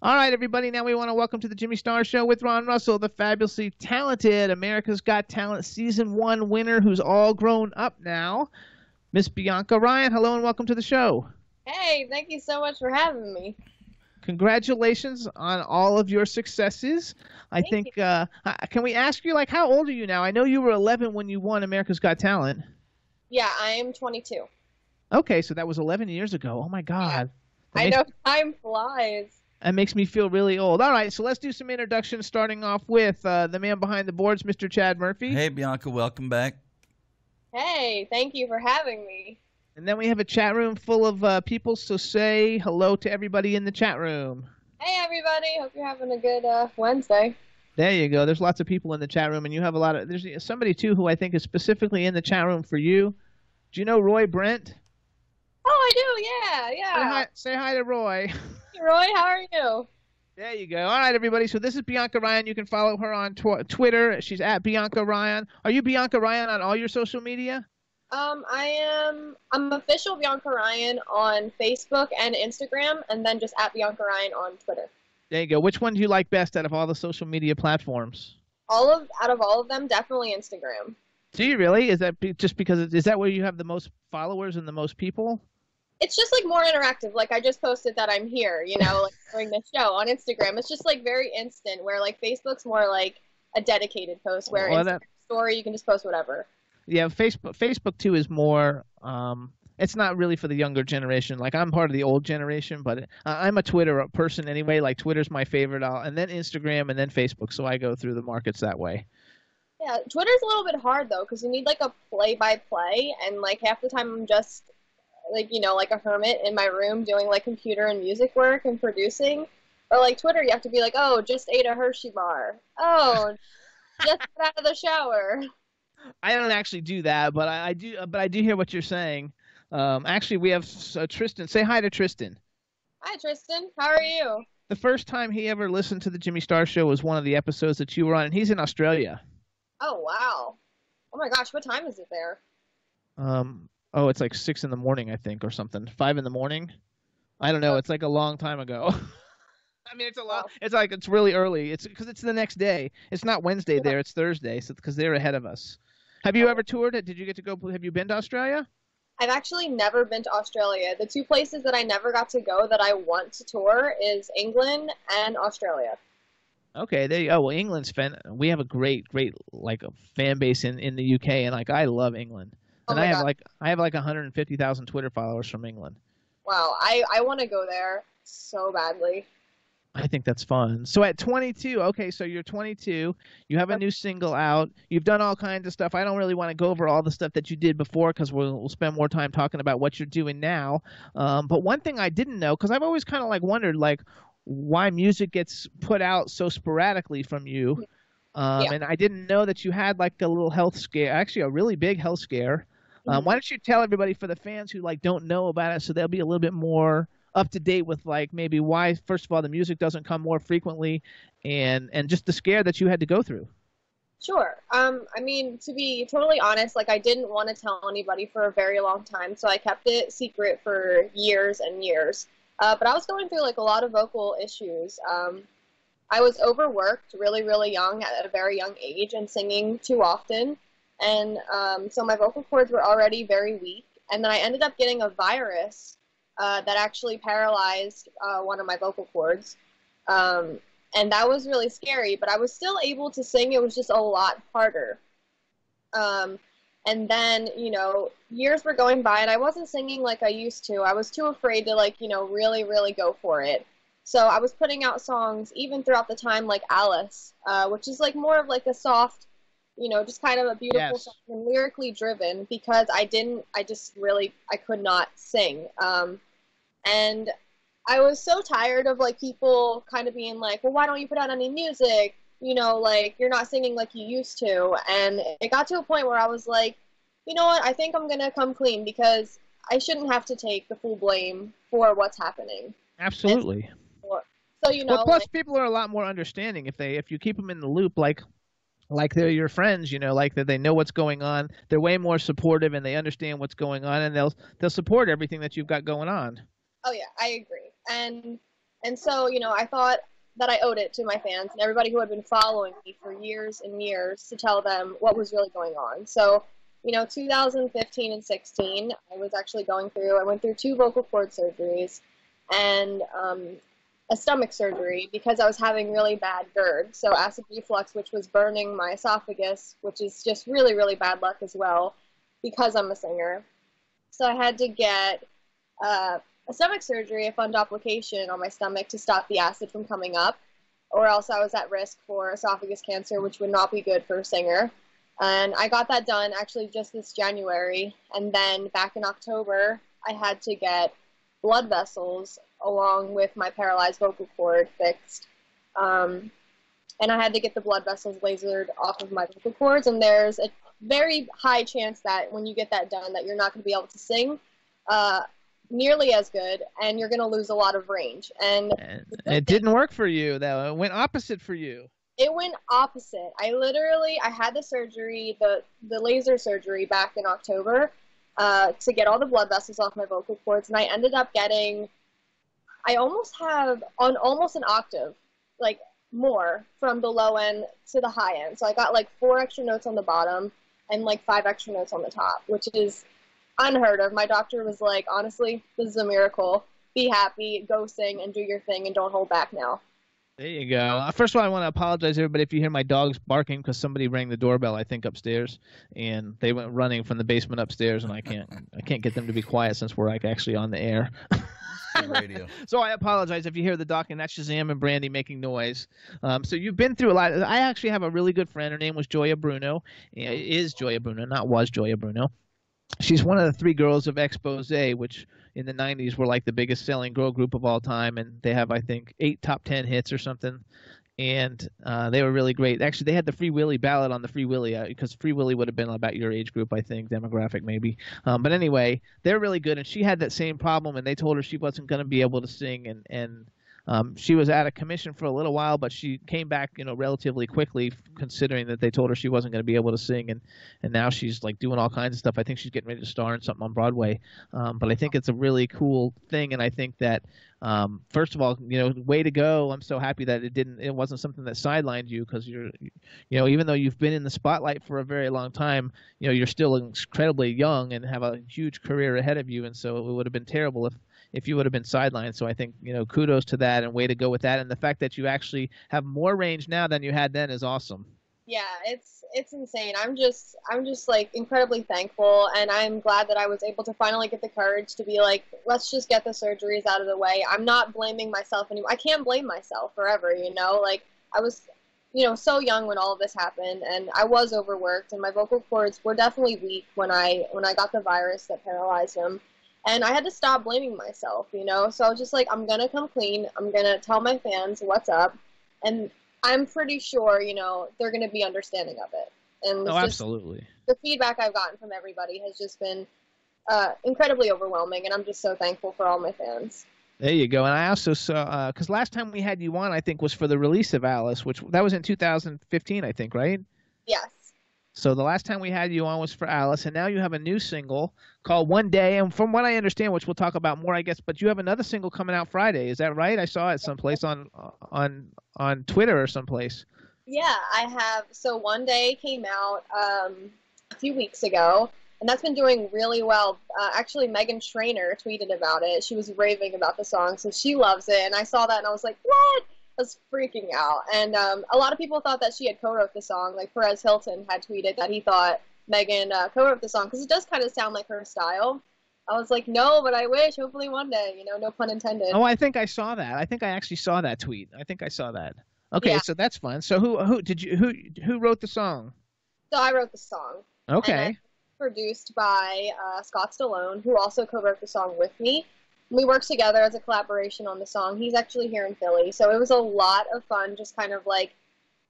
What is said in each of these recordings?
All right, everybody. Now we want to welcome to the Jimmy Star Show with Ron Russell, the fabulously talented America's Got Talent season one winner, who's all grown up now, Miss Bianca Ryan. Hello and welcome to the show. Hey, thank you so much for having me. Congratulations on all of your successes. I Thank think. Uh, uh, can we ask you, like, how old are you now? I know you were 11 when you won America's Got Talent. Yeah, I am 22. Okay, so that was 11 years ago. Oh my God. That I makes- know time flies. That makes me feel really old. All right, so let's do some introductions, starting off with uh, the man behind the boards, Mr. Chad Murphy. Hey, Bianca, welcome back. Hey, thank you for having me. And then we have a chat room full of uh, people, so say hello to everybody in the chat room. Hey, everybody. Hope you're having a good uh, Wednesday. There you go. There's lots of people in the chat room, and you have a lot of. There's somebody too who I think is specifically in the chat room for you. Do you know Roy Brent? Oh, I do. Yeah, Say yeah. hi, say hi to Roy. Hey, Roy, how are you? There you go. All right, everybody. So this is Bianca Ryan. You can follow her on tw- Twitter. She's at Bianca Ryan. Are you Bianca Ryan on all your social media? Um, I am. I'm official Bianca Ryan on Facebook and Instagram, and then just at Bianca Ryan on Twitter. There you go. Which one do you like best out of all the social media platforms? All of out of all of them, definitely Instagram. Do you really? Is that just because is that where you have the most followers and the most people? It's just like more interactive. Like I just posted that I'm here, you know, like during the show on Instagram. It's just like very instant. Where like Facebook's more like a dedicated post. Where Well, Instagram that- story you can just post whatever. Yeah, Facebook. Facebook too is more. Um, it's not really for the younger generation. Like I'm part of the old generation, but uh, I'm a Twitter person anyway. Like Twitter's my favorite, I'll, and then Instagram, and then Facebook. So I go through the markets that way. Yeah, Twitter's a little bit hard though, because you need like a play by play, and like half the time I'm just like you know like a hermit in my room doing like computer and music work and producing. Or like Twitter, you have to be like, oh, just ate a Hershey bar. Oh, just got out of the shower. I don't actually do that, but I, I do. But I do hear what you're saying. Um, actually, we have uh, Tristan. Say hi to Tristan. Hi Tristan, how are you? The first time he ever listened to the Jimmy Star Show was one of the episodes that you were on, and he's in Australia. Oh wow. Oh my gosh, what time is it there? Um, oh, it's like six in the morning, I think, or something. Five in the morning. I don't know. It's like a long time ago. I mean, it's a lot. Oh. It's like it's really early. It's because it's the next day. It's not Wednesday there. It's Thursday. So because they're ahead of us. Have you Oh. ever toured it? Did you get to go? Have you been to Australia? I've actually never been to Australia. The two places that I never got to go that I want to tour is England and Australia. Okay, there you go. Well, England's fan. We have a great, great like a fan base in in the UK, and like I love England. Oh and I have God. like I have like 150,000 Twitter followers from England. Wow, I, I want to go there so badly. I think that's fun. So at 22, okay, so you're 22. You have a new single out. You've done all kinds of stuff. I don't really want to go over all the stuff that you did before because we'll, we'll spend more time talking about what you're doing now. Um, but one thing I didn't know because I've always kind of like wondered like why music gets put out so sporadically from you. Um, Yeah. And I didn't know that you had like a little health scare, actually a really big health scare. Um, why don't you tell everybody for the fans who like don't know about it so they'll be a little bit more up to date with like maybe why first of all the music doesn't come more frequently and and just the scare that you had to go through Sure. Um, I mean, to be totally honest, like I didn't want to tell anybody for a very long time, so I kept it secret for years and years. Uh, but I was going through like a lot of vocal issues. Um, I was overworked really, really young at a very young age and singing too often. And um, so my vocal cords were already very weak. And then I ended up getting a virus uh, that actually paralyzed uh, one of my vocal cords. Um, and that was really scary, but I was still able to sing. It was just a lot harder. Um, and then, you know, years were going by and I wasn't singing like I used to. I was too afraid to, like, you know, really, really go for it. So I was putting out songs even throughout the time, like Alice, uh, which is like more of like a soft, you know, just kind of a beautiful Yes. song and lyrically driven because I didn't, I just really, I could not sing. Um, and I was so tired of like people kind of being like, well, why don't you put out any music? You know, like you're not singing like you used to. And it got to a point where I was like, you know what? I think I'm going to come clean because I shouldn't have to take the full blame for what's happening. absolutely So, you know, well plus like, people are a lot more understanding if they if you keep them in the loop like like they're your friends, you know, like that they know what's going on. They're way more supportive and they understand what's going on and they'll they'll support everything that you've got going on. Oh yeah, I agree. And and so, you know, I thought that I owed it to my fans and everybody who had been following me for years and years to tell them what was really going on. So, you know, 2015 and 16, I was actually going through, I went through two vocal cord surgeries and um, a stomach surgery because I was having really bad GERD. So, acid reflux, which was burning my esophagus, which is just really, really bad luck as well because I'm a singer. So, I had to get uh, a stomach surgery, a fundoplication on my stomach to stop the acid from coming up, or else I was at risk for esophagus cancer, which would not be good for a singer. And I got that done actually just this January. And then back in October, I had to get blood vessels along with my paralyzed vocal cord fixed. Um, and I had to get the blood vessels lasered off of my vocal cords. And there's a very high chance that when you get that done, that you're not going to be able to sing uh, nearly as good, and you're going to lose a lot of range. And And it didn't work for you though. It went opposite for you. it went opposite. I literally I had the surgery, the the laser surgery back in October, uh, to get all the blood vessels off my vocal cords, and I ended up getting, I almost have on almost an octave, like more from the low end to the high end. So I got like four extra notes on the bottom and like five extra notes on the top, which is unheard of. My doctor was like, honestly, this is a miracle. Be happy, go sing, and do your thing, and don't hold back now. There you go. Uh, First of all, I want to apologize, everybody, if you hear my dogs barking because somebody rang the doorbell. I think upstairs, and they went running from the basement upstairs, and I can't, I can't get them to be quiet since we're like actually on the air. Radio. So I apologize if you hear the doc, and that's Shazam and Brandy making noise. Um, so you've been through a lot. I actually have a really good friend. Her name was Gioia Bruno. Uh, Is Gioia Bruno, not was Gioia Bruno. She's one of the three girls of Expose, which in the 90s were like the biggest selling girl group of all time, and they have I think eight top ten hits or something. And uh, they were really great. Actually, they had the Free Willy ballad on the Free Willy uh, because Free Willy would have been about your age group, I think, demographic maybe. Um, but anyway, they're really good, and she had that same problem, and they told her she wasn't going to be able to sing, and and um, she was out of commission for a little while, but she came back, you know, relatively quickly, considering that they told her she wasn't going to be able to sing, and and now she's like doing all kinds of stuff. I think she's getting ready to star in something on Broadway. Um, but I think it's a really cool thing, and I think that um, first of all, you know, way to go! I'm so happy that it didn't, it wasn't something that sidelined you because you're, you know, even though you've been in the spotlight for a very long time, you know, you're still incredibly young and have a huge career ahead of you, and so it would have been terrible if if you would have been sidelined. So I think you know kudos to that and way to go with that. And the fact that you actually have more range now than you had then is awesome. Yeah, it's it's insane. I'm just I'm just like incredibly thankful and I'm glad that I was able to finally get the courage to be like, let's just get the surgeries out of the way. I'm not blaming myself anymore. I can't blame myself forever, you know? Like I was you know, so young when all of this happened and I was overworked and my vocal cords were definitely weak when I when I got the virus that paralyzed them. And I had to stop blaming myself, you know? So I was just like, I'm gonna come clean. I'm gonna tell my fans what's up. And I'm pretty sure, you know, they're going to be understanding of it. And Oh, just- absolutely. the feedback I've gotten from everybody has just been uh, incredibly overwhelming, and I'm just so thankful for all my fans. There you go. And I also saw because last time we had you on, I think was for the release of Alice, which that was in 2015, I think, right? Yes. So the last time we had you on was for Alice, and now you have a new single called One Day. And from what I understand, which we'll talk about more, I guess, but you have another single coming out Friday. Is that right? I saw it someplace on on on Twitter or someplace. Yeah, I have. So one day came out um, a few weeks ago, and that's been doing really well. Uh, actually, Meghan Trainor tweeted about it. She was raving about the song, so she loves it. And I saw that, and I was like, "What?" I was freaking out. And um, a lot of people thought that she had co-wrote the song. Like Perez Hilton had tweeted that he thought Meghan uh, co-wrote the song because it does kind of sound like her style. I was like, "No, but I wish. Hopefully, one day. You know, no pun intended." Oh, I think I saw that. I think I actually saw that tweet. I think I saw that. Okay, Yeah. so that's fun. So who who did you who who wrote the song? So I wrote the song. Okay. produced by uh, Scott Stallone, who also co-wrote the song with me. We worked together as a collaboration on the song. He's actually here in Philly, so it was a lot of fun, just kind of like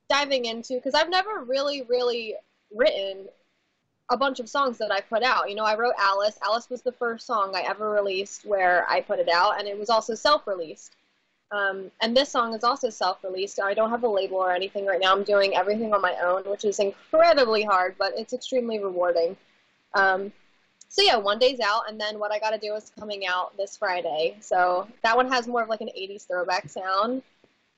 diving into because I've never really, really written a bunch of songs that I put out. You know, I wrote Alice. Alice was the first song I ever released where I put it out, and it was also self-released. Um, and this song is also self-released. I don't have a label or anything right now. I'm doing everything on my own, which is incredibly hard, but it's extremely rewarding. Um, so yeah, one day's out, and then what I got to do is coming out this Friday. So that one has more of like an '80s throwback sound,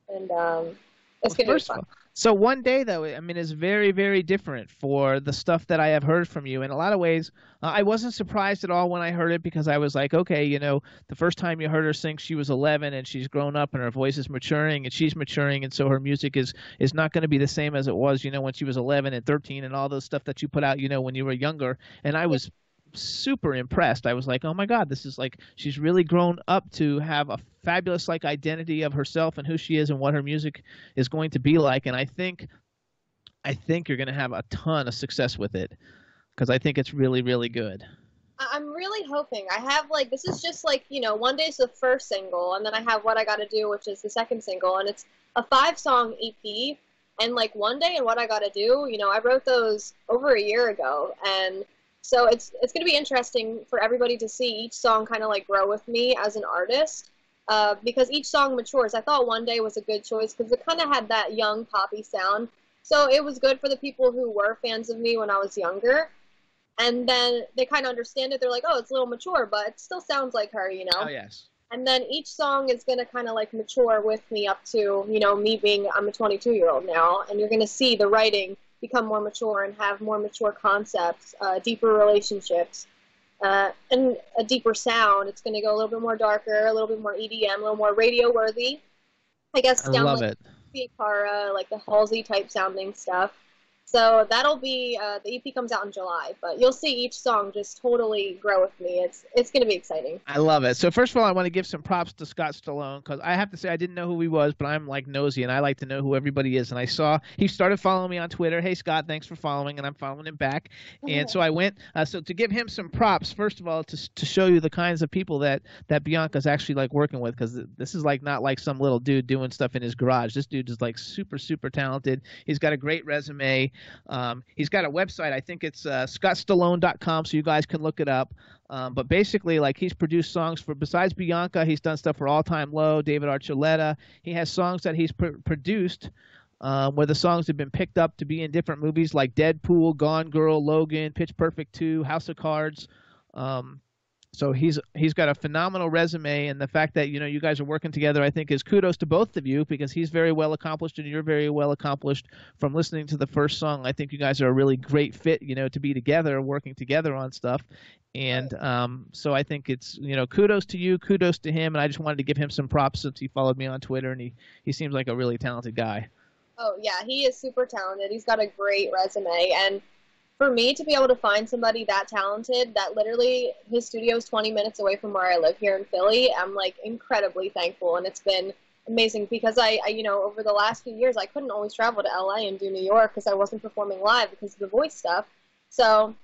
and um, it's Well, gonna be fun. so one day though, I mean, is very, very different for the stuff that I have heard from you. In a lot of ways, uh, I wasn't surprised at all when I heard it because I was like, okay, you know, the first time you heard her sing, she was 11 and she's grown up and her voice is maturing and she's maturing, and so her music is is not going to be the same as it was, you know, when she was 11 and 13 and all those stuff that you put out, you know, when you were younger. And I was super impressed. I was like, "Oh my god, this is like she's really grown up to have a fabulous like identity of herself and who she is and what her music is going to be like." And I think I think you're going to have a ton of success with it because I think it's really really good. I'm really hoping. I have like this is just like you know one day's the first single, and then I have what I got to do, which is the second single, and it's a five song EP. And like one day and what I got to do, you know, I wrote those over a year ago, and so it's it's gonna be interesting for everybody to see each song kind of like grow with me as an artist. Uh, because each song matures. I thought One Day was a good choice because it kind of had that young poppy sound. So it was good for the people who were fans of me when I was younger and then they kind of understand it. They're like, "Oh, it's a little mature, but it still sounds like her," you know. Oh yes. And then each song is gonna kind of like mature with me up to, you know, me being I'm a 22 year old now, and you're gonna see the writing become more mature and have more mature concepts, uh, deeper relationships, uh, and a deeper sound. It's gonna go a little bit more darker, a little bit more EDM, a little more radio worthy. I guess I down love like it. Like the Halsey type sounding stuff. So that'll be uh, the EP comes out in July, but you'll see each song just totally grow with me. It's it's gonna be exciting. I love it. So first of all, I want to give some props to Scott Stallone because I have to say I didn't know who he was, but I'm like nosy and I like to know who everybody is. And I saw he started following me on Twitter. Hey Scott, thanks for following, and I'm following him back. And so I went. Uh, so to give him some props, first of all, to to show you the kinds of people that that Bianca's actually like working with, because this is like not like some little dude doing stuff in his garage. This dude is like super super talented. He's got a great resume. Um, he's got a website. I think it's uh, scottstallone.com, so you guys can look it up. Um, but basically, like he's produced songs for besides Bianca, he's done stuff for All Time Low, David Archuleta. He has songs that he's pr- produced um, where the songs have been picked up to be in different movies like Deadpool, Gone Girl, Logan, Pitch Perfect 2, House of Cards. Um, so he's he's got a phenomenal resume, and the fact that you know you guys are working together, I think, is kudos to both of you because he's very well accomplished and you're very well accomplished. From listening to the first song, I think you guys are a really great fit, you know, to be together, working together on stuff. And um, so I think it's you know kudos to you, kudos to him, and I just wanted to give him some props since he followed me on Twitter and he he seems like a really talented guy. Oh yeah, he is super talented. He's got a great resume, and for me to be able to find somebody that talented, that literally his studio is 20 minutes away from where I live here in Philly, I'm like incredibly thankful, and it's been amazing because I, I you know, over the last few years, I couldn't always travel to LA and do New York because I wasn't performing live because of the voice stuff. So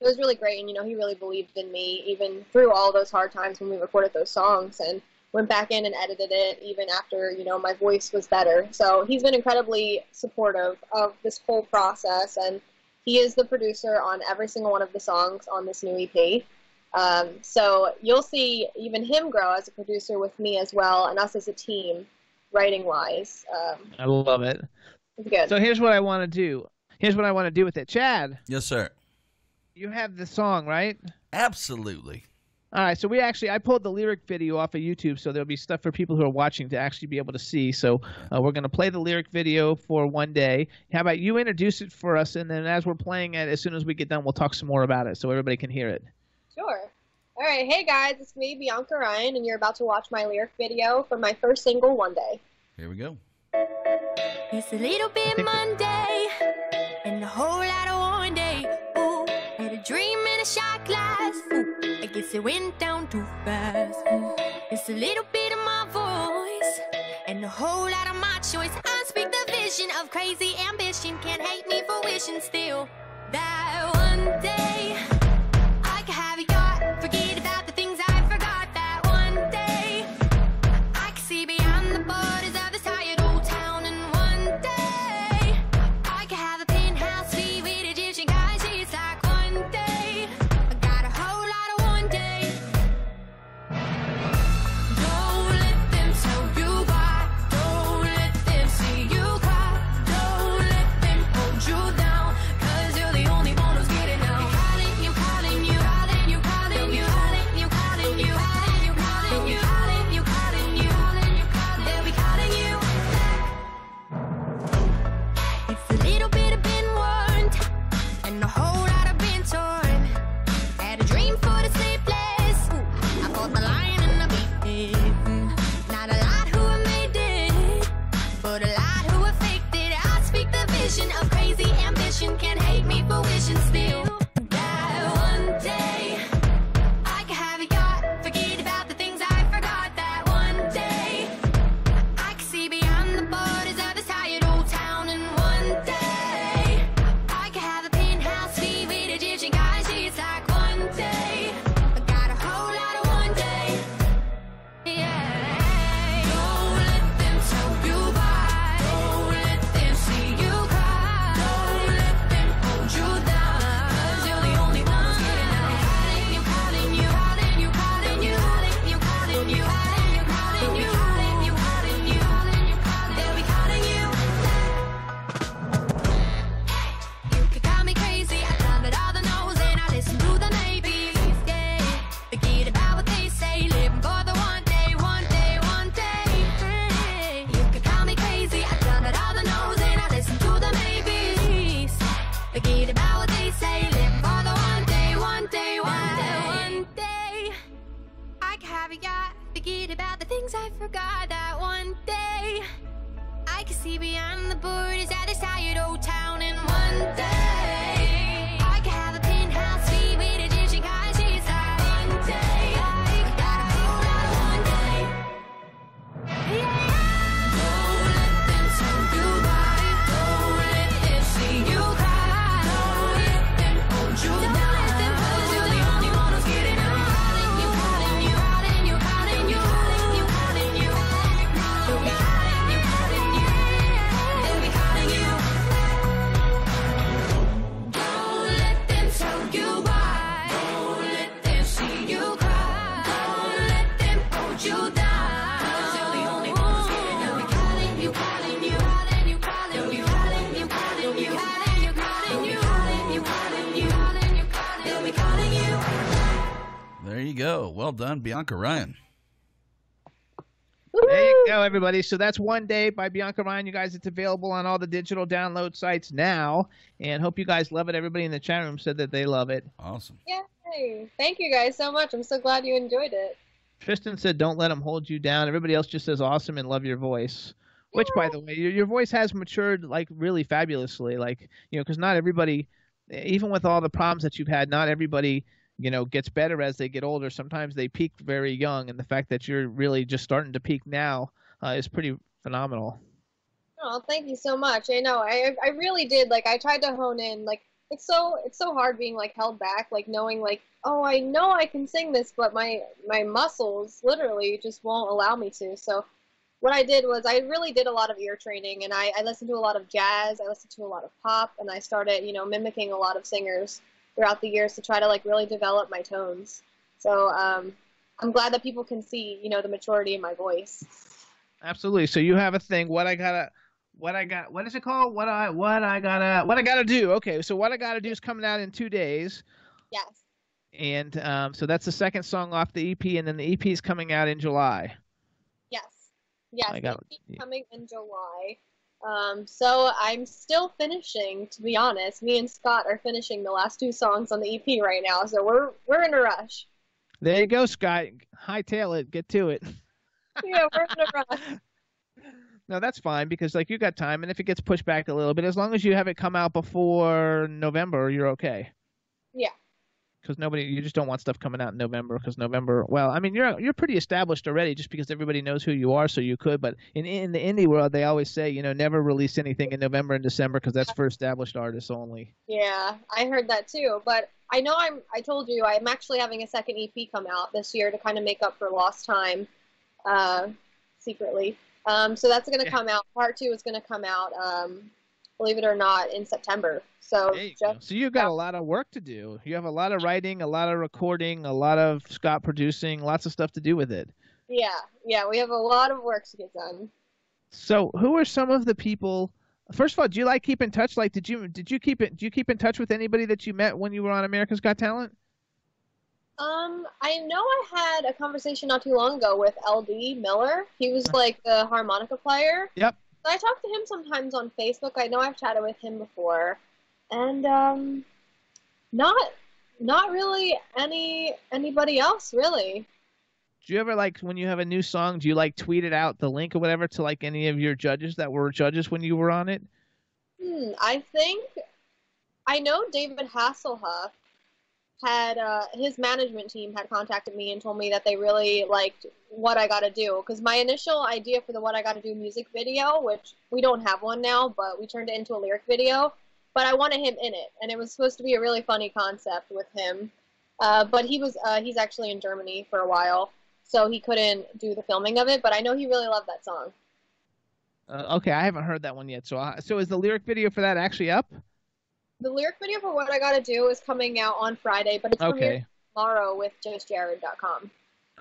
it was really great, and you know, he really believed in me even through all those hard times when we recorded those songs, and went back in and edited it even after you know my voice was better. So he's been incredibly supportive of this whole process, and he is the producer on every single one of the songs on this new EP. Um, so you'll see even him grow as a producer with me as well, and us as a team, writing wise. Um, I love it. it's good. So here's what I want to do. Here's what I want to do with it. Chad, Yes, sir. you have the song, right? Absolutely. All right, so we actually I pulled the lyric video off of YouTube, so there'll be stuff for people who are watching to actually be able to see. So uh, we're going to play the lyric video for one day. How about you introduce it for us, and then as we're playing it, as soon as we get done, we'll talk some more about it, so everybody can hear it. Sure. All right, hey guys, it's me, Bianca Ryan, and you're about to watch my lyric video for my first single, One Day. Here we go. It's a little bit Monday and a whole lot of went down too fast. It's a little bit of my voice and a whole lot of my choice. I speak the vision of crazy ambition. Can't hate me for wishing still that one day go. Well done, Bianca Ryan. There you go, everybody. So that's One Day by Bianca Ryan. You guys, it's available on all the digital download sites now. And hope you guys love it. Everybody in the chat room said that they love it. Awesome. Yay! Thank you guys so much. I'm so glad you enjoyed it. Tristan said, "Don't let them hold you down." Everybody else just says, "Awesome" and love your voice. Which, by the way, your your voice has matured like really fabulously. Like you know, because not everybody, even with all the problems that you've had, not everybody you know gets better as they get older. Sometimes they peak very young, and the fact that you're really just starting to peak now uh, is pretty phenomenal. Oh, thank you so much. I know. I I really did. Like I tried to hone in. Like it's so it's so hard being like held back. Like knowing like oh I know I can sing this, but my my muscles literally just won't allow me to. So what I did was I really did a lot of ear training, and I I listened to a lot of jazz. I listened to a lot of pop, and I started you know mimicking a lot of singers throughout the years to try to like really develop my tones. So um, I'm glad that people can see you know the maturity in my voice. Absolutely. So you have a thing. What I gotta, what I got, what is it called? What I, what I gotta, what I gotta do. Okay. So what I gotta do is coming out in two days, Yes. and um, so that's the second song off the EP, and then the EP is coming out in July. Yes. Yes. Got coming in July. Um, so I'm still finishing, to be honest. Me and Scott are finishing the last two songs on the EP right now, so we're we're in a rush. There you go, Scott. Hightail it. Get to it. Yeah, we're in a rush. No, that's fine because like you got time, and if it gets pushed back a little bit, as long as you have it come out before November, you're okay. Yeah. Because nobody, you just don't want stuff coming out in November. Because November, well, I mean, you're you're pretty established already, just because everybody knows who you are, so you could. But in in the indie world, they always say, you know, never release anything in November and December because that's for established artists only. Yeah, I heard that too. But I know I'm. I told you I'm actually having a second EP come out this year to kind of make up for lost time, uh, secretly. Um, so that's going to Yeah. come out. Part two is going to come out. Um, believe it or not, in September. So you just, so you've got a lot of work to do. You have a lot of writing, a lot of recording, a lot of Scott producing, lots of stuff to do with it. yeah, yeah, we have a lot of work to get done. So, who are some of the people? First of all, do you like keep in touch? Like, did you did you keep it? Do you keep in touch with anybody that you met when you were on America's Got Talent? Um, I know I had a conversation not too long ago with LD Miller. He was like the harmonica player. Yep. I talk to him sometimes on Facebook. I know I've chatted with him before, and um, not not really any anybody else really. Do you ever like when you have a new song? Do you like tweet it out the link or whatever to like any of your judges that were judges when you were on it? Hmm, I think I know David Hasselhoff had uh, his management team had contacted me and told me that they really liked what I got to do because my initial idea for the what I got to do music video, which we don't have one now, but we turned it into a lyric video. But I wanted him in it, and it was supposed to be a really funny concept with him. Uh, but he was uh, he's actually in Germany for a while, so he couldn't do the filming of it. But I know he really loved that song. Uh, okay, I haven't heard that one yet. So, I, so is the lyric video for that actually up? The lyric video for what I got to do is coming out on Friday, but it's Okay. tomorrow with justjared.com.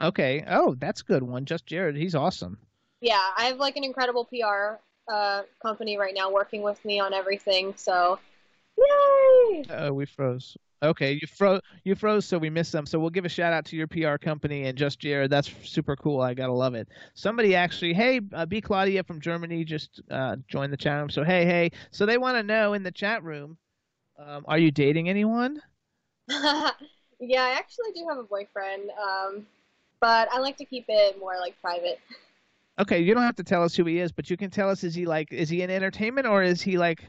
Okay. Oh, that's a good one. Just Jared, he's awesome. Yeah, I have like an incredible PR uh, company right now working with me on everything. So, yay! Oh, we froze. Okay, you froze. You froze, so we missed them. So we'll give a shout out to your PR company and just Jared. That's super cool. I gotta love it. Somebody actually, hey, uh, B Claudia from Germany just uh, joined the chat room. So hey, hey. So they want to know in the chat room, um, are you dating anyone? yeah, I actually do have a boyfriend, um, but I like to keep it more like private. Okay, you don't have to tell us who he is, but you can tell us is he like is he in entertainment or is he like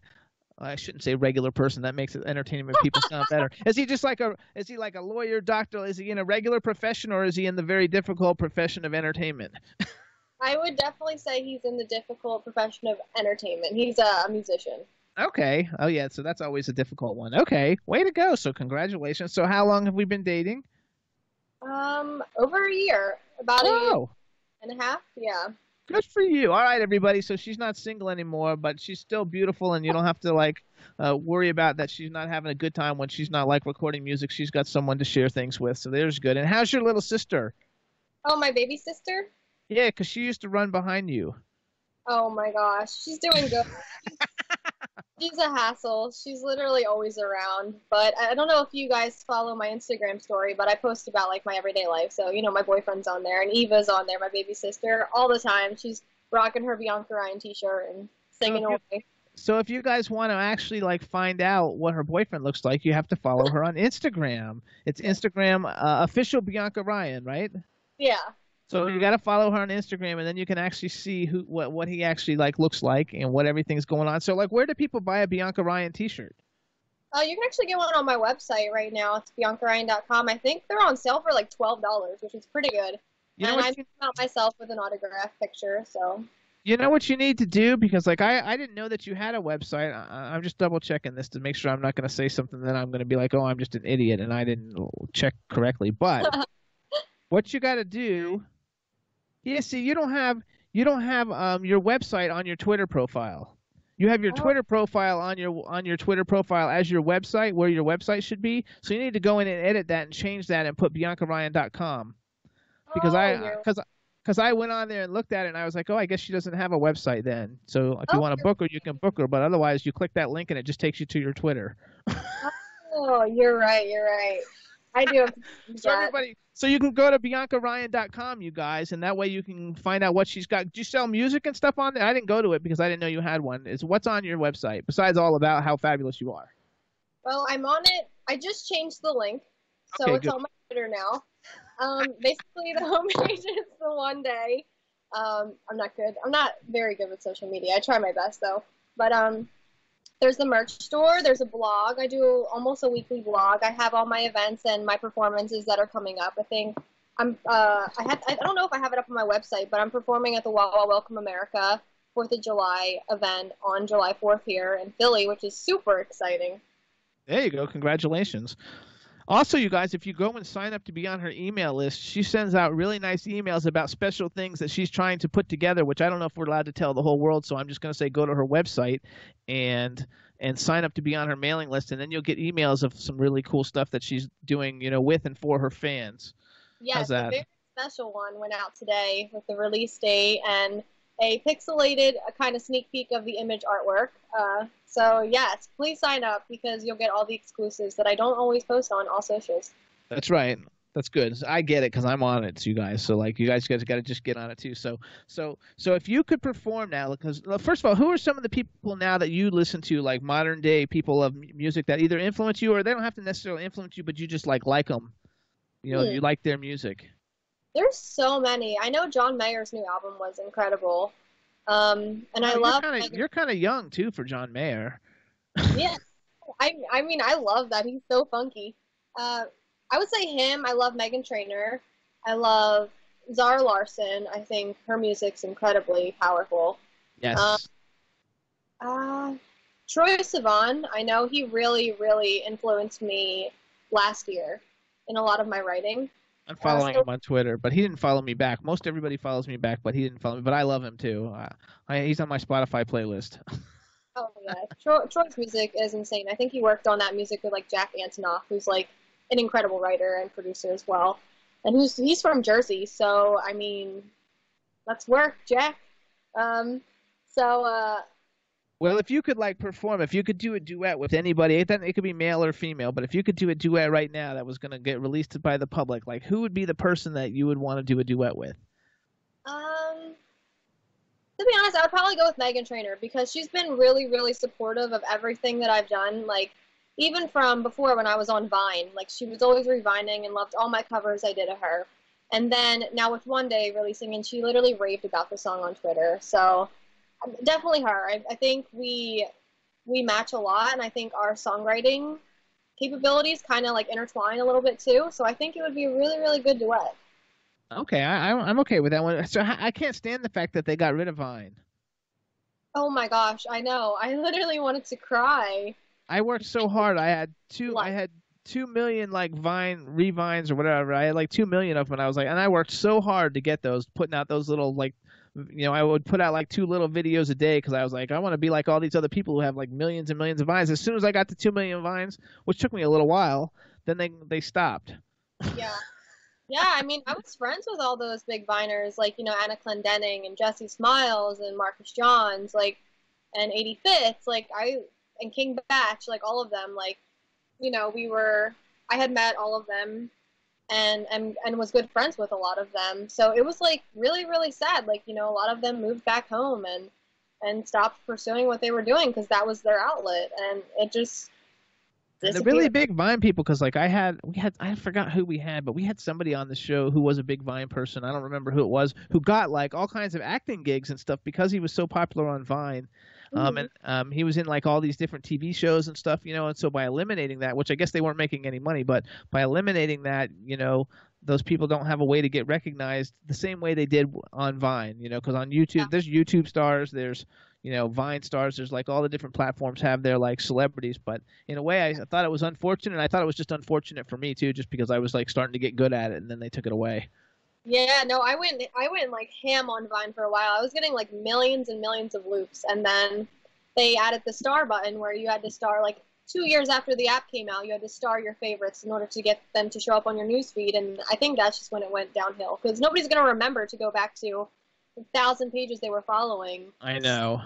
I shouldn't say regular person. That makes it entertainment people sound better. Is he just like a is he like a lawyer, doctor? Is he in a regular profession or is he in the very difficult profession of entertainment? I would definitely say he's in the difficult profession of entertainment. He's a musician. Okay. Oh yeah, so that's always a difficult one. Okay. Way to go. So congratulations. So how long have we been dating? Um, over a year, about a year Oh, and a half. Yeah. good for you. All right, everybody. So she's not single anymore, but she's still beautiful, and you don't have to like uh, worry about that she's not having a good time when she's not like recording music. She's got someone to share things with. So there's good. And how's your little sister? Oh, my baby sister. Yeah, 'cause she used to run behind you. Oh my gosh, she's doing good. She's a hassle. She's literally always around. But I don't know if you guys follow my Instagram story, but I post about like my everyday life. So you know, my boyfriend's on there, and Eva's on there, my baby sister, all the time. She's rocking her Bianca Ryan T-shirt and singing Okay. away. So if you guys want to actually like find out what her boyfriend looks like, you have to follow her on Instagram. It's Instagram uh, official Bianca Ryan, right? Yeah. So you got to follow her on Instagram, and then you can actually see who what what he actually like looks like and what everything's going on. So like, where do people buy a Bianca Ryan T-shirt? Uh, you can actually get one on my website right now. It's biancaryan.com. I think they're on sale for like twelve dollars, which is pretty good. You know and I you, came out myself with an autograph picture. So you know what you need to do because like I I didn't know that you had a website. I, I'm just double checking this to make sure I'm not going to say something that I'm going to be like, oh, I'm just an idiot and I didn't check correctly. But what you got to do, yeah, see, you don't have you don't have um your website on your Twitter profile. You have your Oh. Twitter profile on your on your Twitter profile as your website where your website should be. So you need to go in and edit that and change that and put biancaryan.com because Oh, I because because I went on there and looked at it and I was like, oh, I guess she doesn't have a website then. So if you Oh, want to book her, you can book her, but otherwise, you click that link and it just takes you to your Twitter. oh, you're right. You're right. I do. Have to do So that. everybody, so you can go to biancaryan.com, you guys, and that way you can find out what she's got. Do you sell music and stuff on there? I didn't go to it because I didn't know you had one. Is what's on your website besides all about how fabulous you are? Well, I'm on it. I just changed the link, so Okay, it's good. on my Twitter now. Um, basically, the homepage is the one day. Um, I'm not good. I'm not very good with social media. I try my best though. But um, there's the merch store. There's a blog. I do almost a weekly blog. I have all my events and my performances that are coming up. I think I'm. Uh, I have. I don't know if I have it up on my website, but I'm performing at the Wawa Welcome America Fourth of July event on July 4th here in Philly, which is super exciting. There you go. Congratulations. Also, you guys, if you go and sign up to be on her email list, she sends out really nice emails about special things that she's trying to put together, which I don't know if we're allowed to tell the whole world, so I'm just going to say go to her website and and sign up to be on her mailing list and then you'll get emails of some really cool stuff that she's doing, you know, with and for her fans. Yes, a very special one went out today with the release date and a pixelated a kind of sneak peek of the image artwork. Uh, so yes, please sign up because you'll get all the exclusives that I don't always post on all socials. That's right. That's good. I get it because I'm on it, you guys. So like, you guys guys got to just get on it too. So so so if you could perform now, because first of all, who are some of the people now that you listen to, like modern day people of music that either influence you or they don't have to necessarily influence you, but you just like like them. You know, Hmm. you like their music. There's so many. I know John Mayer's new album was incredible, um, and I Oh, love. You're kind of you're kind of young too for John Mayer. yeah, I I mean I love that. He's so funky. Uh, I would say him. I love Meghan Trainor. I love Zara Larsson. I think her music's incredibly powerful. Yes. Uh, Uh, Troye Sivan, I know he really, really influenced me last year in a lot of my writing. I'm following him on Twitter, but he didn't follow me back. Most everybody follows me back, but he didn't follow me. But I love him too. Uh, I, he's on my Spotify playlist. Oh yeah, Troye, Troye's music is insane. I think he worked on that music with like Jack Antonoff, who's like an incredible writer and producer as well, and who's he's from Jersey. So I mean, let's work, Jack. Um, so uh, Well, if you could like perform, if you could do a duet with anybody, it, doesn't- it could be male or female, but if you could do a duet right now that was going to get released by the public, like who would be the person that you would want to do a duet with? Um, to be honest, I would probably go with Meghan Trainor because she's been really, really supportive of everything that I've done. Like, even from before when I was on Vine, like she was always revining and loved all my covers I did of her. And then now with One Day releasing, and she literally raved about the song on Twitter. So definitely her. I, I think we we match a lot, and I think our songwriting capabilities kind of like intertwine a little bit too. So I think it would be a really really good duet. Okay, I, I I'm okay with that one. So I can't stand the fact that they got rid of Vine. Oh my gosh, I know. I literally wanted to cry. I worked so hard. I had two. I had two million like Vine revines or whatever. I had like two million of them. And I was like, and I worked so hard to get those, putting out those little like, you know, I would put out like two little videos a day because I was like, I want to be like all these other people who have like millions and millions of vines. As soon as I got to two million vines, which took me a little while, then they they stopped. Yeah. Yeah, I mean, I was friends with all those big viners, like, you know, Anna Clendening and Jesse Smiles and Marcus Johns, like, and 85th, like, I, and King Bach, like, all of them, like, you know, we were, I had met all of them and, and, and was good friends with a lot of them. So it was, like, really, really sad. Like, you know, a lot of them moved back home and, and stopped pursuing what they were doing because that was their outlet. And it just, And the really big Vine people, because like I had, we had, I forgot who we had, but we had somebody on the show who was a big Vine person. I don't remember who it was, who got like all kinds of acting gigs and stuff because he was so popular on Vine. Um, Mhm. and um, he was in like all these different TV shows and stuff, you know. And so by eliminating that, which I guess they weren't making any money, but by eliminating that, you know, those people don't have a way to get recognized the same way they did on Vine, you know, because on YouTube, Yeah. there's YouTube stars, there's you know Vine stars, there's like all the different platforms have their like celebrities, but in a way, I, I thought it was unfortunate. I thought it was just unfortunate for me too, just because I was like starting to get good at it, and then they took it away. Yeah, no, I went I went like ham on Vine for a while. I was getting like millions and millions of loops and then they added the star button where you had to star like 2 years after the app came out, you had to star your favorites in order to get them to show up on your newsfeed and I think that's just when it went downhill cuz nobody's going to remember to go back to the 1000 pages they were following. I know.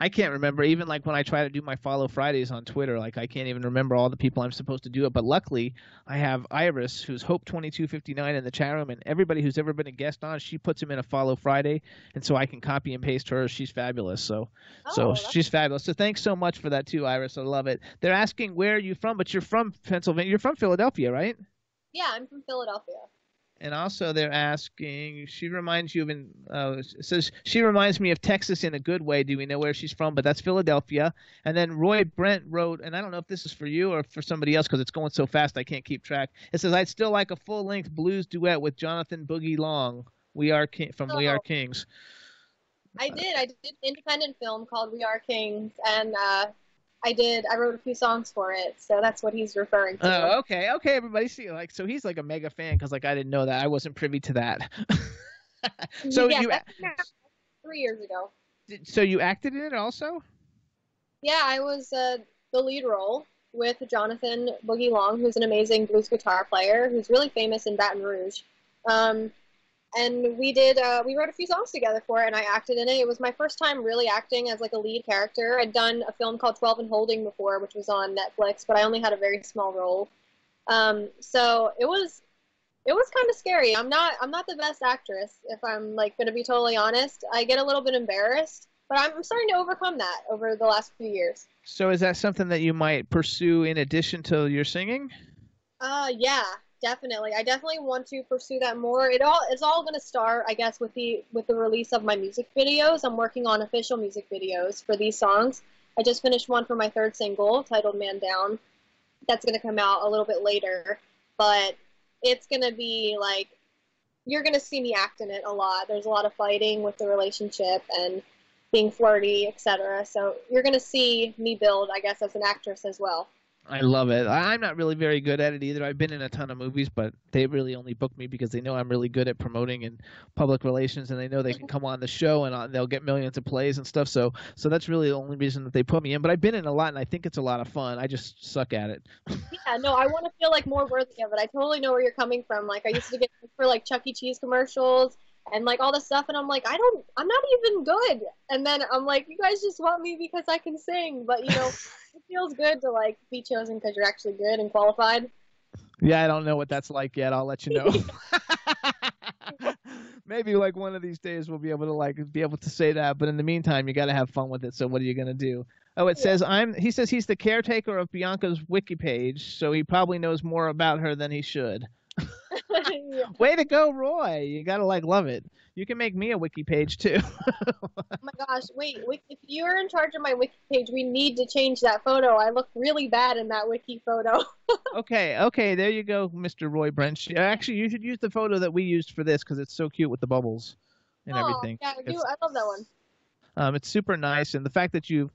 I can't remember even like when I try to do my follow Fridays on Twitter, like I can't even remember all the people I'm supposed to do it. But luckily, I have Iris, who's Hope twenty two fifty nine in the chat room, and everybody who's ever been a guest on, she puts him in a follow Friday, and so I can copy and paste her. She's fabulous. So, oh, so Oh, that's- she's fabulous. So thanks so much for that too, Iris. I love it. They're asking where are you from, but you're from Pennsylvania. You're from Philadelphia, right? Yeah, I'm from Philadelphia. And also, they're asking. She reminds you of. In, uh, says she reminds me of Texas in a good way. Do we know where she's from? But that's Philadelphia. And then Roy Brent wrote, and I don't know if this is for you or for somebody else because it's going so fast I can't keep track. It says I'd still like a full length blues duet with Jonathan Boogie Long. We are King from We Are Oh. Kings. I did. I did an independent film called We Are Kings and uh I did I wrote a few songs for it. So that's what he's referring to. Oh, okay, okay, everybody. See, like, so he's like a mega fan because like I didn't know that. I wasn't privy to that. so yeah, you, that came out three years ago. did- so you acted in it also? Yeah, I was uh, the lead role with Jonathan Boogie Long, who's an amazing blues guitar player who's really famous in Baton Rouge. Um, and we did uh, we wrote a few songs together for it, and I acted in it. It was my first time really acting as like a lead character. I'd done a film called Twelve and Holding before, which was on Netflix, but I only had a very small role. Um, so it was it was kind of scary. I'm not I'm not the best actress if I'm like going to be totally honest. I get a little bit embarrassed, but I'm, I'm starting to overcome that over the last few years. So is that something that you might pursue in addition to your singing? Uh, yeah, definitely. I definitely want to pursue that more. It all it's all gonna start, I guess, with the with the release of my music videos. I'm working on official music videos for these songs. I just finished one for my third single titled "Man Down." That's gonna come out a little bit later, but it's gonna be like you're gonna see me act in it a lot. There's a lot of fighting with the relationship and being flirty, etc. So you're gonna see me build, I guess, as an actress as well. I love it. I'm not really very good at it either. I've been in a ton of movies, but they really only book me because they know I'm really good at promoting and public relations, and they know they can come on the show and uh, they'll get millions of plays and stuff. So, so that's really the only reason that they put me in. But I've been in a lot, and I think it's a lot of fun. I just suck at it. Yeah, no, I want to feel like more worthy of it. I totally know where you're coming from. Like I used to get for like Chuck E. Cheese commercials and like all this stuff, and I'm like, I don't, I'm not even good. And then I'm like, you guys just want me because I can sing, but you know, it feels good to like be chosen because you're actually good and qualified. Yeah, I don't know what that's like yet. I'll let you know. Maybe like one of these days we'll be able to like be able to say that, but in the meantime, you got to have fun with it. So what are you gonna do? Oh, it Yeah. says I'm. He says he's the caretaker of Bianca's wiki page, so he probably knows more about her than he should. Way to go, Roy! You gotta like love it. You can make me a wiki page too. Oh my gosh, wait, if you're in charge of my wiki page, we need to change that photo. I look really bad in that wiki photo. okay, okay, there you go, Mr. Roy Brench. Actually, you should use the photo that we used for this because it's so cute with the bubbles and oh, everything. yeah, I do. I love that one. Um, it's super nice, and the fact that you've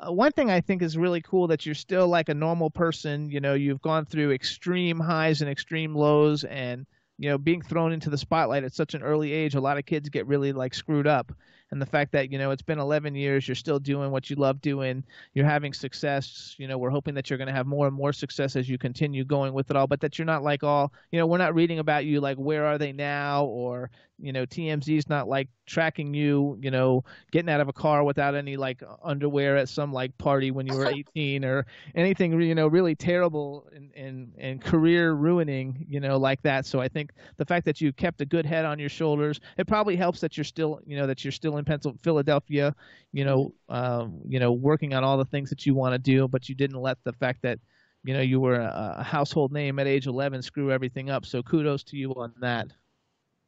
uh, one thing I think is really cool that you're still like a normal person. You know, you've gone through extreme highs and extreme lows, and you know, being thrown into the spotlight at such an early age, a lot of kids get really like screwed up. And the fact that you know it's been 11 years, you're still doing what you love doing, you're having success. You know, we're hoping that you're going to have more and more success as you continue going with it all. But that you're not like all, you know, we're not reading about you like where are they now, or you know, TMZ's not like tracking you, you know, getting out of a car without any like underwear at some like party when you were 18 or anything you know really terrible and and and career ruining you know like that. So i think the fact that you kept a good head on your shoulders it probably helps that you're still you know that you're still in Pencil philadelphia you know um you know working on all the things that you want to do but you didn't let the fact that you know you were a, a household name at age 11 screw everything up. So kudos to you on that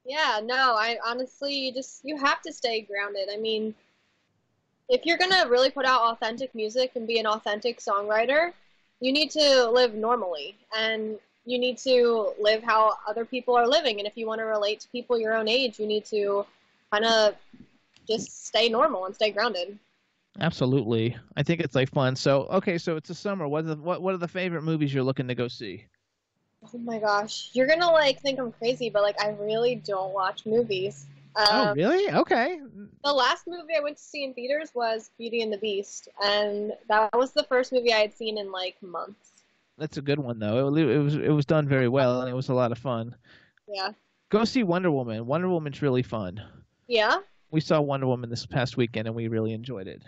Yeah, no, I honestly you just you have to stay grounded. I mean, if you're gonna really put out authentic music and be an authentic songwriter, you need to live normally and you need to live how other people are living. And if you want to relate to people your own age, you need to kind of just stay normal and stay grounded. absolutely i think it's like fun so okay so it's a summer what are the what, what are the favorite movies you're looking to go see Oh my gosh, you're gonna like think I'm crazy, but like I really don't watch movies. oh Um, really okay The last movie I went to see in theaters was Beauty and the Beast, and that was the first movie I had seen in like months. That's a good one though. It, it was it was done very well and it was a lot of fun. Yeah. Go see Wonder Woman. Wonder Woman's really fun. Yeah? We saw Wonder Woman this past weekend and we really enjoyed it.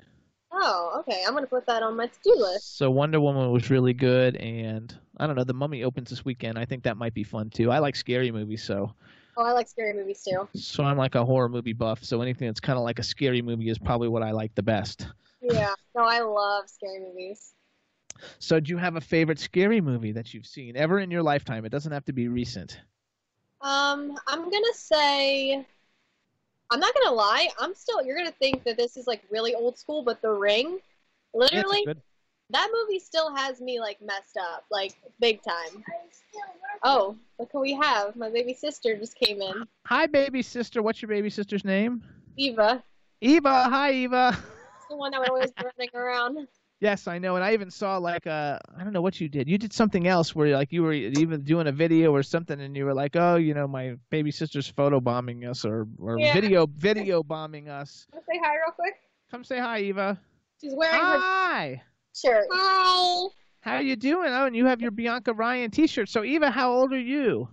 Oh, okay. I'm gonna put that on my to-do list. So Wonder Woman was really good and I don't know, The Mummy opens this weekend. I think that might be fun too. I like scary movies so Oh, I like scary movies too. so I'm like a horror movie buff, so anything that's kind of like a scary movie is probably what I like the best. Yeah. No, I love scary movies. So do you have a favorite scary movie that you've seen ever in your lifetime? It doesn't have to be recent. Um, I'm gonna say I'm not gonna lie, I'm still you're gonna think that this is like really old school, but The Ring, literally that movie still has me like messed up, like big time. Oh, what can we have? My baby sister just came in. Hi baby sister, what's your baby sister's name? Eva. Eva. Hi Eva. the one that would always running around. Yes, I know, and I even saw like uh, I don't know what you did. You did something else where like you were even doing a video or something, and you were like, oh, you know, my baby sister's photo bombing us or or Yeah. video video bombing us. Wanna say hi real quick? Come say hi, Eva. She's wearing her Hi. shirt. Hi. How are you doing? Oh, and you have your Bianca Ryan T-shirt. So Eva, how old are you?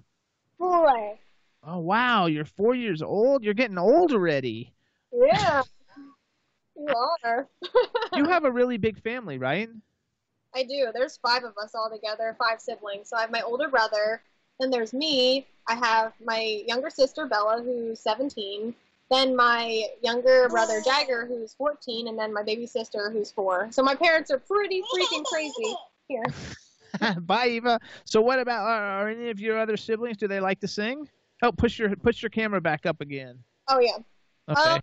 Four. Oh wow, you're four years old. You're getting old already. Yeah. You are. You have a really big family, right? I do. There's five of us all together, five siblings. So I have my older brother, then there's me. I have my younger sister Bella, who's 17. Then my younger brother Jagger, who's 14, and then my baby sister, who's four. So my parents are pretty freaking crazy. Here. Bye, Eva. So, what about are, are any of your other siblings? Do they like to sing? Oh, push your push your camera back up again. Oh yeah. Okay. Um,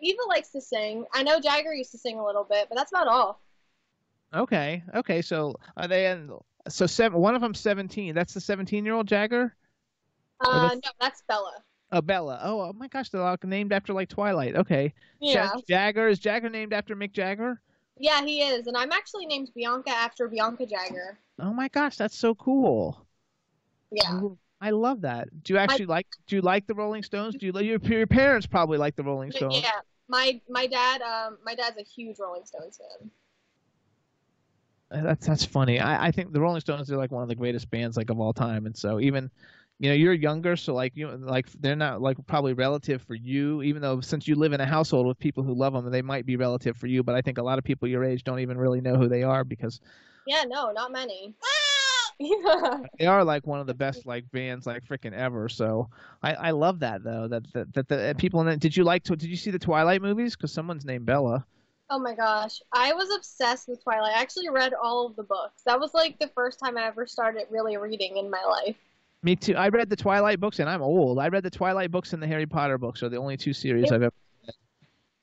Eva likes to sing. I know Jagger used to sing a little bit, but that's about all. okay. Okay. So, are they in? So, seven. One of them's seventeen. That's the seventeen-year-old Jagger. Uh, that's- no, that's Bella. Oh, Bella. Oh, oh my gosh, they're all named after like Twilight. Okay. Yeah. Ja- Jagger is Jagger named after Mick Jagger? Yeah, he is. And I'm actually named Bianca after Bianca Jagger. Oh my gosh, that's so cool. Yeah. I love that. Do you actually like? Do you like the Rolling Stones? Do you your your parents probably like the Rolling Stones? Yeah. My my dad um my dad's a huge Rolling Stones fan. That's that's funny. I, I think the Rolling Stones are like one of the greatest bands like of all time, and so even, you know, you're younger, so like you like they're not like probably relative for you, even though since you live in a household with people who love them, they might be relative for you. But I think a lot of people your age don't even really know who they are because Yeah, no, not many. yeah. they are like one of the best like bands like freaking ever. So I, I love that though that that that the uh, people in it. Did you like to? Did you see the Twilight movies? Because someone's named Bella. Oh my gosh. I was obsessed with Twilight. I actually read all of the books. That was like the first time I ever started really reading in my life. Me too. I read the Twilight books, and I'm old. I read the Twilight books and the Harry Potter books are the only two series I've ever.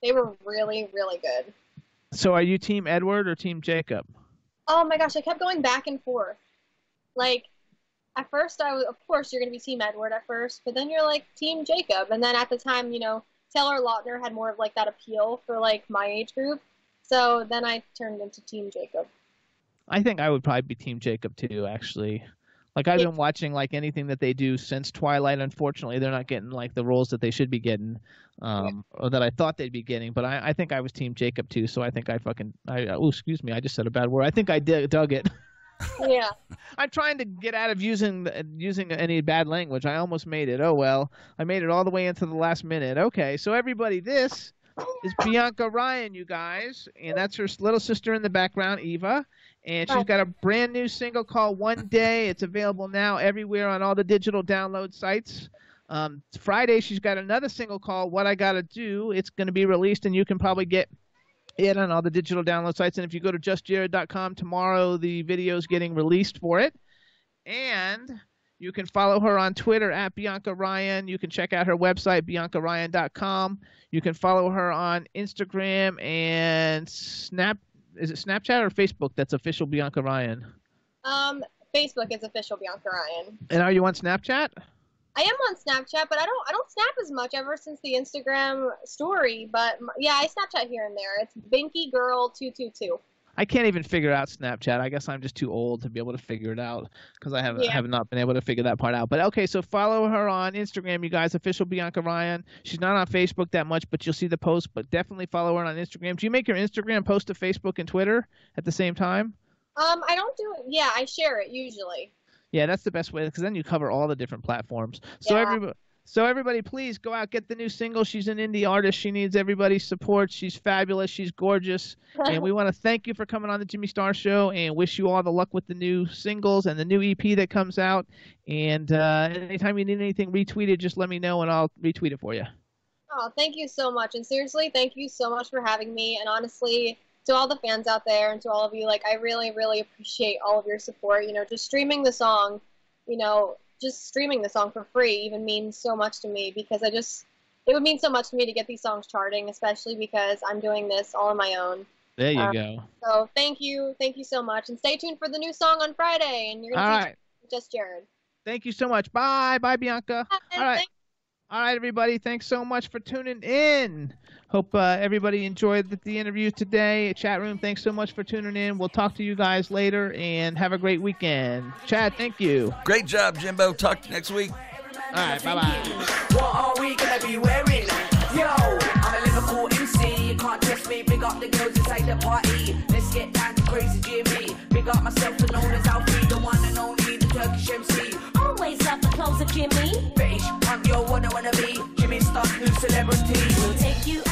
They were really, really good. So, are you Team Edward or Team Jacob? Oh my gosh, I kept going back and forth. Like, at first, I was, of course, you're going to be Team Edward at first, but then you're like Team Jacob. And then at the time, you know, Taylor Lautner had more of like that appeal for like my age group. So then I turned into Team Jacob. I think I would probably be Team Jacob too, actually. Like I've Yeah. been watching like anything that they do since Twilight. Unfortunately, they're not getting like the roles that they should be getting, um, or that I thought they'd be getting. But I, I think I was Team Jacob too. So I think I fucking I oh excuse me, I just said a bad word. I think I did, dug it. Yeah. I'm trying to get out of using using any bad language. I almost made it. Oh well, I made it all the way into the last minute. Okay, so everybody, this is Bianca Ryan, you guys, and that's her little sister in the background, Eva, and she's got a brand new single called "One Day." It's available now everywhere on all the digital download sites. Um, Friday, she's got another single called "What I Gotta Do." It's going to be released, and you can probably get it on all the digital download sites. And if you go to justjared.com tomorrow, the video is getting released for it. And you can follow her on Twitter at Bianca Ryan. You can check out her website, biancaryan.com. You can follow her on Instagram and Snap. Is it Snapchat or Facebook that's official Bianca Ryan? Um, Facebook is official Bianca Ryan. And are you on Snapchat? I am on Snapchat, but I don't I don't snap as much ever since the Instagram story. But yeah, I Snapchat here and there. It's Binky Girl two two two. I can't even figure out Snapchat. I guess I'm just too old to be able to figure it out because I have Yeah. have not been able to figure that part out. But okay, so follow her on Instagram, you guys. Official Bianca Ryan. She's not on Facebook that much, but you'll see the post. But definitely follow her on Instagram. Do you make your Instagram post to Facebook and Twitter at the same time? Um, I don't do it. Yeah, I share it usually. Yeah, that's the best way because then you cover all the different platforms. So Yeah. everybody. So everybody, please go out get the new single. She's an indie artist. She needs everybody's support. She's fabulous. She's gorgeous. and we want to thank you for coming on the Jimmy Star Show and wish you all the luck with the new singles and the new EP that comes out. And uh, anytime you need anything retweeted, just let me know and I'll retweet it for you. Oh, thank you so much. And seriously, thank you so much for having me. And honestly, to all the fans out there and to all of you, like, I really, really appreciate all of your support. You know, just streaming the song, you know, just streaming the song for free even means so much to me because I just, it would mean so much to me to get these songs charting, especially because I'm doing this all on my own. There you Uh, go. So thank you. Thank you so much. And stay tuned for the new song on Friday. And you're going to see right. just Jared. Thank you so much. Bye. Bye, Bianca. Bye. All right. Thank- All right, everybody. Thanks so much for tuning in. Hope uh, everybody enjoyed the, the interview today. Chat room, thanks so much for tuning in. We'll talk to you guys later and have a great weekend. Chad, thank you. Great job, Jimbo. Talk to you next week. All right, bye bye always love the clothes of Jimmy. Bitch, I'm your one I wanna be. Jimmy Star, new celebrity. We'll take you